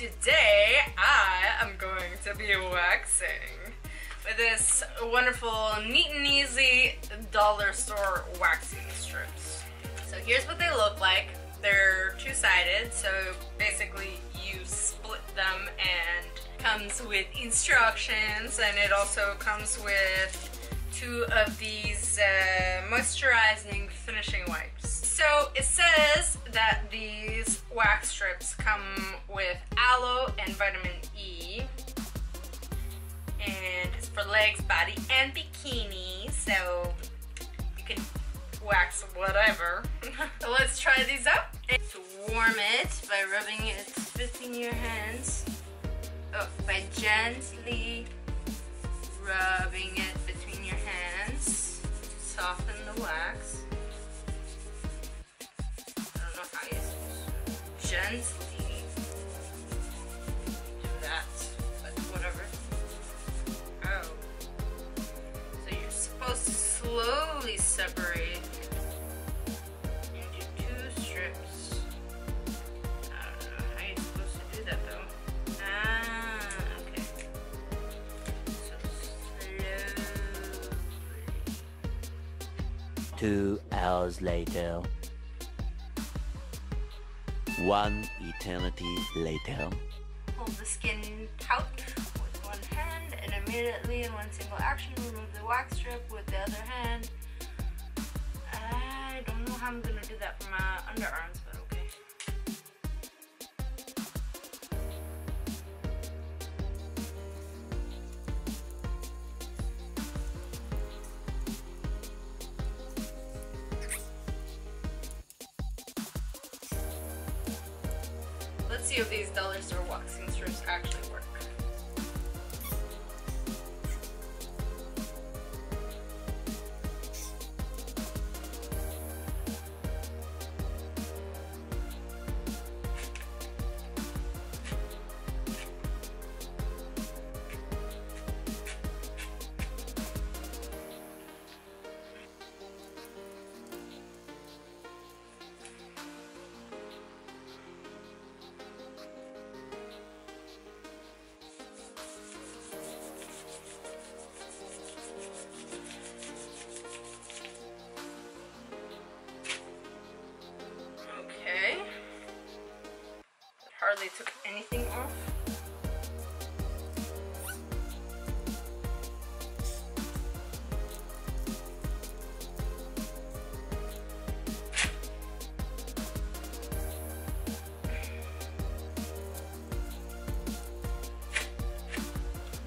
Today I am going to be waxing with this wonderful neat and easy dollar store waxing strips. So here's what they look like. They're two-sided, so basically you split them and comes with instructions and it also comes with two of these uh, moisturizing finishing wipes. So it says that these wax strips come with aloe and vitamin E and it's for legs, body, and bikini so you can wax whatever. so let's try these out. To warm it by rubbing it between your hands. Oh, by gently rubbing it between your hands soften the wax. Do that, but whatever. Oh. So you're supposed to slowly separate into two strips. I don't know how you're supposed to do that though. Ah, okay. So slowly. Two hours later. One eternity later. Hold the skin taut with one hand and immediately in one single action remove the wax strip with the other hand. I don't know how I'm gonna do that for my underarms, see if these dollar store waxing strips actually Hardly took anything off.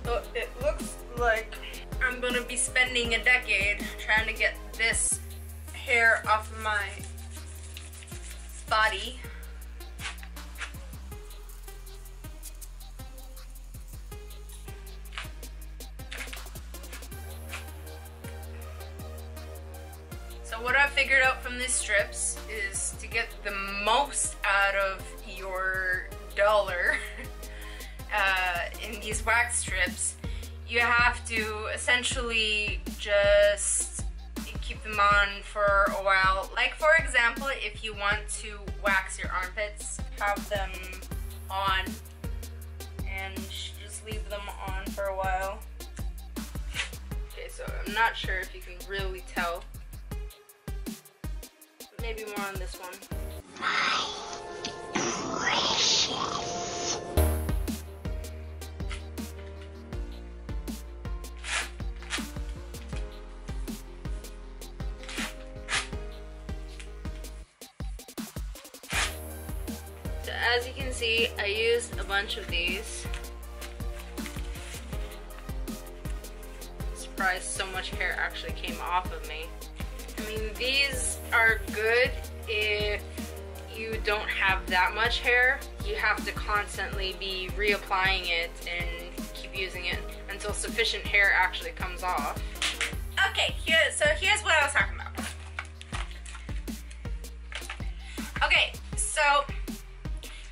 So it looks like I'm gonna be spending a decade trying to get this hair off of my body. So what I figured out from these strips is to get the most out of your dollar uh, in these wax strips, you have to essentially just keep them on for a while. Like for example, if you want to wax your armpits, have them on and just leave them on for a while. Okay, so I'm not sure if you can really tell. Maybe more on this one. So as you can see, I used a bunch of these. Surprised so much hair actually came off of me. Mean, these are good if you don't have that much hair. You have to constantly be reapplying it and keep using it until sufficient hair actually comes off. Okay, here, so here's what I was talking about. Okay, so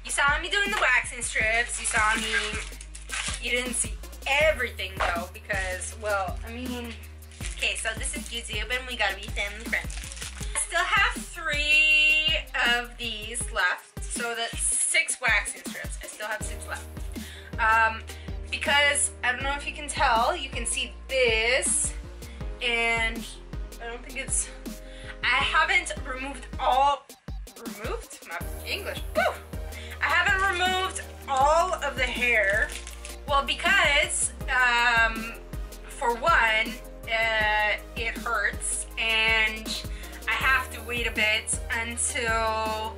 you saw me doing the waxing strips. You saw me. You didn't see everything though, because well, I mean, okay. So this is YouTube, and we gotta be family friendly. I still have three of these left, so that's six waxing strips. I still have six left. Um, because, I don't know if you can tell. You can see this, and I don't think it's. I haven't removed all. Removed? My English. Woo! I haven't removed all of the hair. Well, because, um, for one, uh, it hurts, and I have to wait a bit until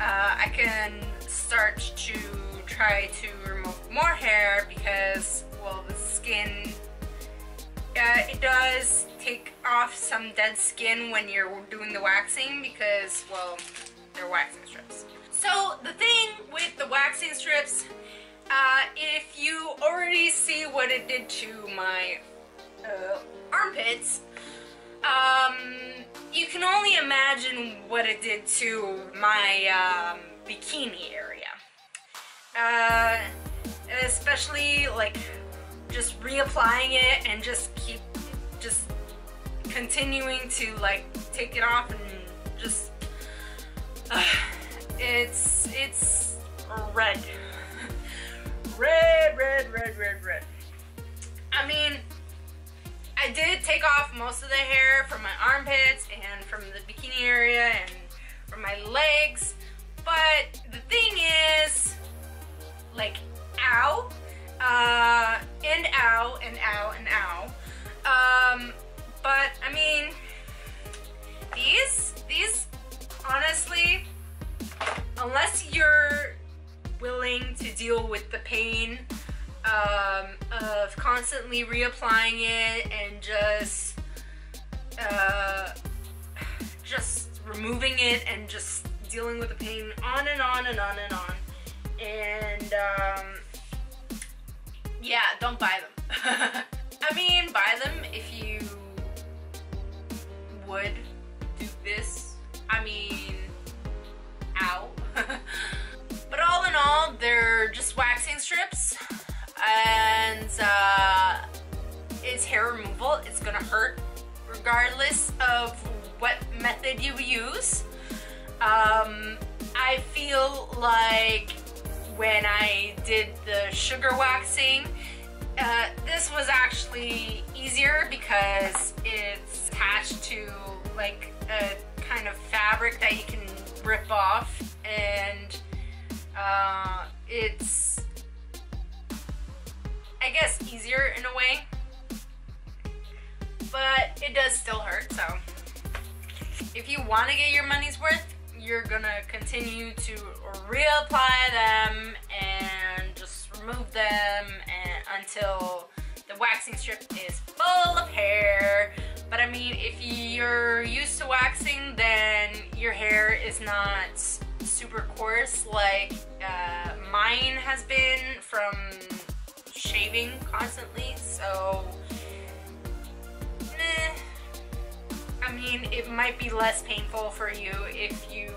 uh, I can start to try to remove more hair because, well, the skin, uh, it does take off some dead skin when you're doing the waxing because, well, they're waxing strips. So the thing with the waxing strips, uh, if you already see what it did to my uh, armpits, um, you can only imagine what it did to my um, bikini area. Uh, especially like just reapplying it and just keep just continuing to like take it off and just uh, it's it's red. Red red red red red. I mean I did take off most of the hair from my armpits and from the bikini area and from my legs but the thing is like ow uh, and ow and ow and ow. Um, but I mean these these honestly unless you're willing to deal with the pain um, of constantly reapplying it and just uh, just removing it and just dealing with the pain on and on and on and on. And um, yeah don't buy them regardless of what method you use. Um, I feel like when I did the sugar waxing, uh, this was actually easier because it's attached to like a kind of fabric that you can rip off and uh, it's I guess easier in a way. But it does still hurt, so if you want to get your money's worth, you're gonna continue to reapply them and just remove them and until the waxing strip is full of hair. But I mean, if you're used to waxing, then your hair is not super coarse like uh, mine has been from shaving constantly, so mean, it might be less painful for you if you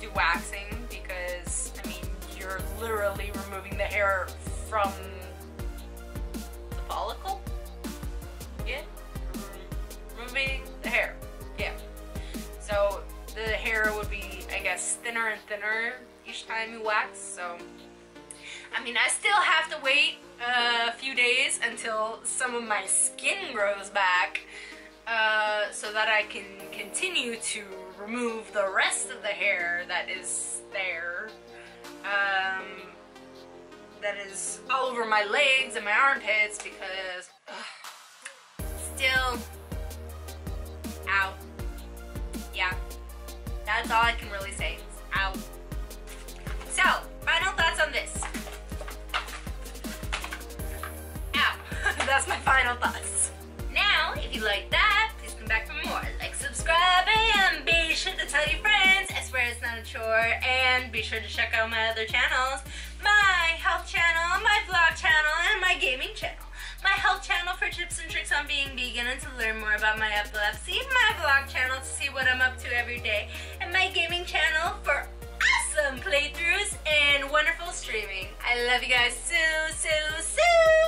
do waxing because, I mean, you're literally removing the hair from the follicle. Yeah, removing the hair. Yeah. So the hair would be, I guess, thinner and thinner each time you wax. So, I mean, I still have to wait a few days until some of my skin grows back uh, so that I can continue to remove the rest of the hair that is there. Um, that is all over my legs and my armpits because ugh, still, ow. Yeah, that's all I can really say. Ow. Be sure to check out my other channels. My health channel, my vlog channel, and my gaming channel. My health channel for tips and tricks on being vegan and to learn more about my epilepsy. My vlog channel to see what I'm up to every day. And my gaming channel for awesome playthroughs and wonderful streaming. I love you guys so, so, so